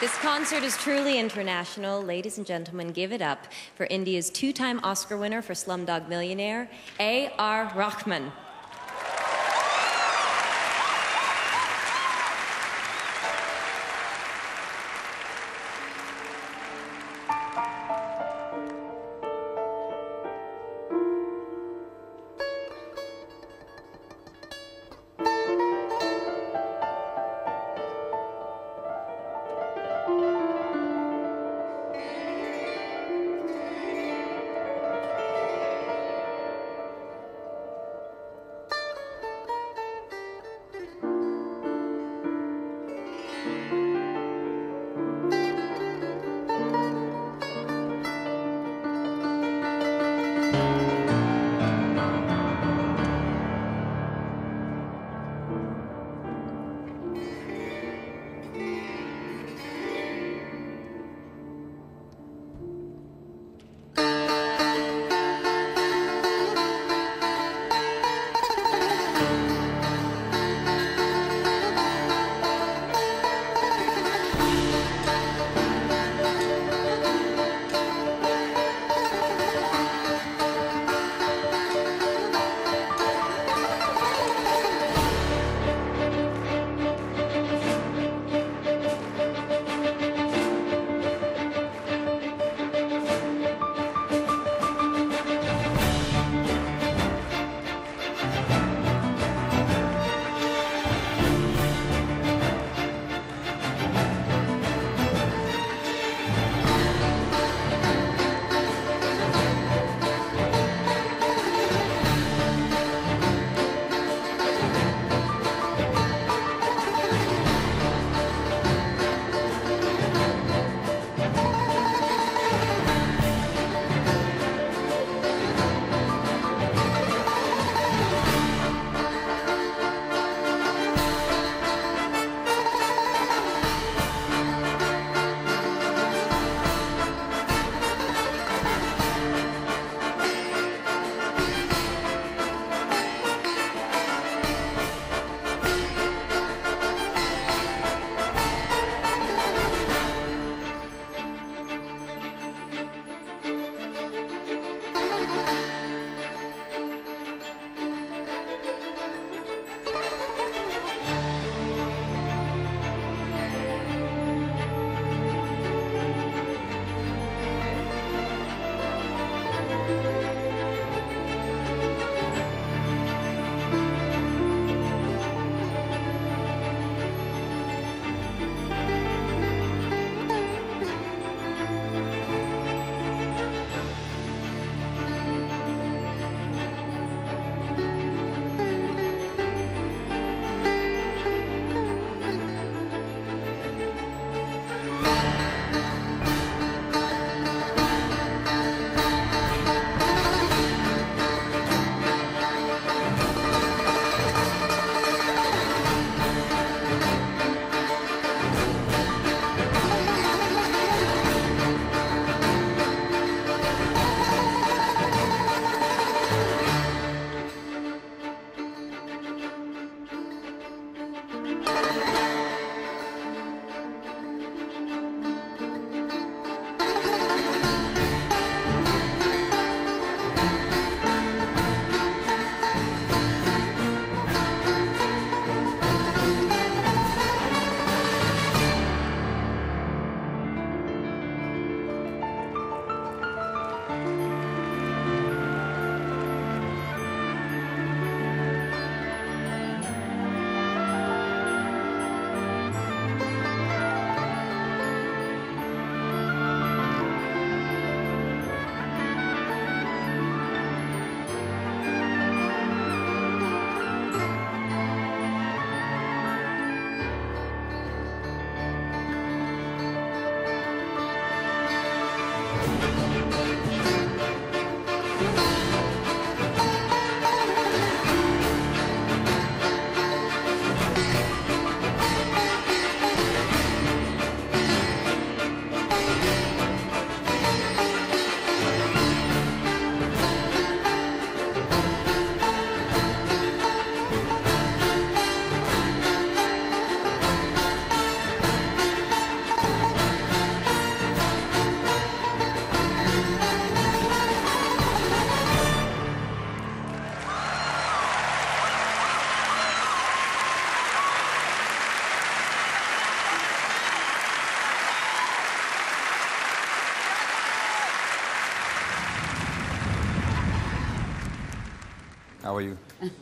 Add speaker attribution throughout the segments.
Speaker 1: This concert is truly international. Ladies and gentlemen, give it up for India's two time Oscar winner for Slumdog Millionaire, A.R. Rahman.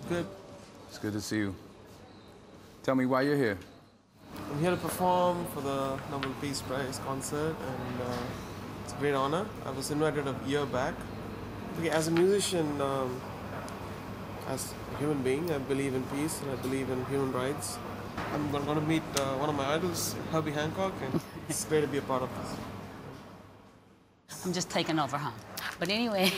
Speaker 2: Good.
Speaker 3: It's good to see you. Tell me why you're here.
Speaker 2: I'm here to perform for the Nobel Peace Prize concert, and uh, it's a great honor. I was invited a year back. Okay, as a musician, um, as a human being, I believe in peace and I believe in human rights. I'm going to meet uh, one of my idols, Herbie Hancock, and it's great to be a part of this.
Speaker 4: I'm just taking over, huh? But anyway,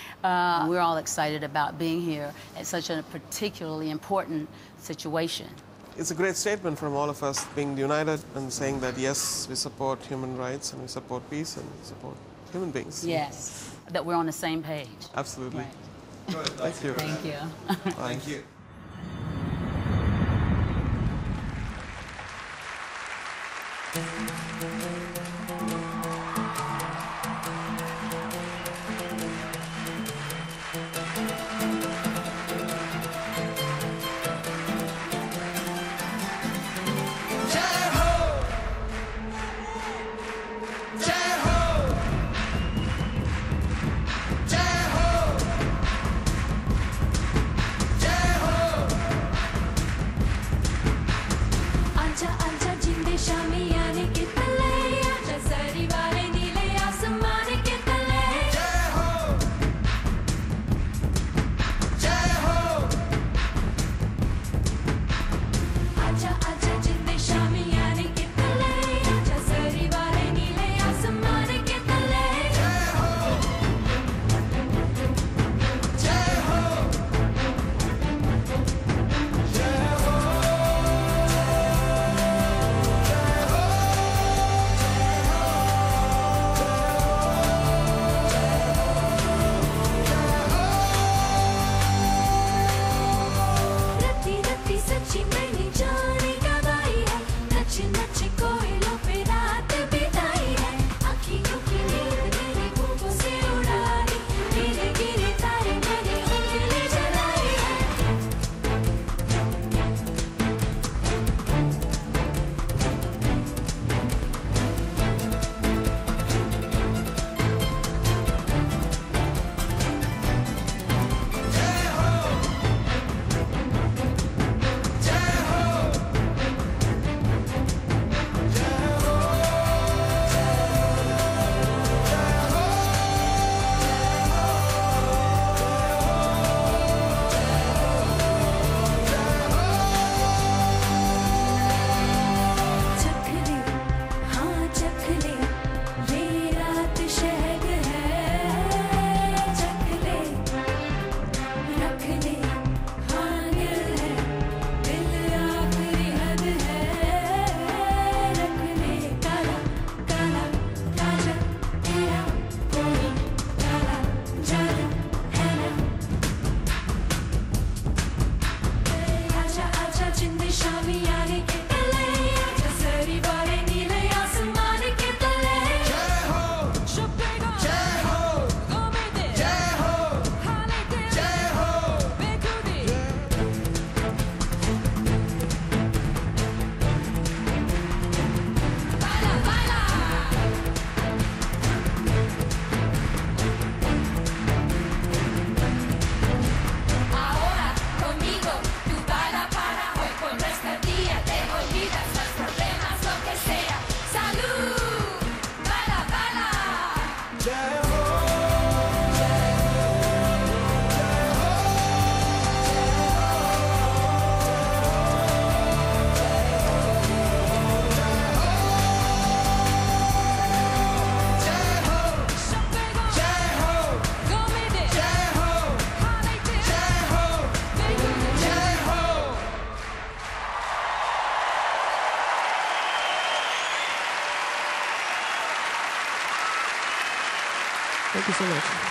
Speaker 4: uh, we're all excited about being here at such a particularly important situation.
Speaker 2: It's a great statement from all of us being united and saying that yes, we support human rights and we support peace and we support human beings.
Speaker 4: Yes, that we're on the same page.
Speaker 2: Absolutely.
Speaker 4: Right.
Speaker 2: Thank you.
Speaker 4: Thank you.
Speaker 2: Thank you. Much.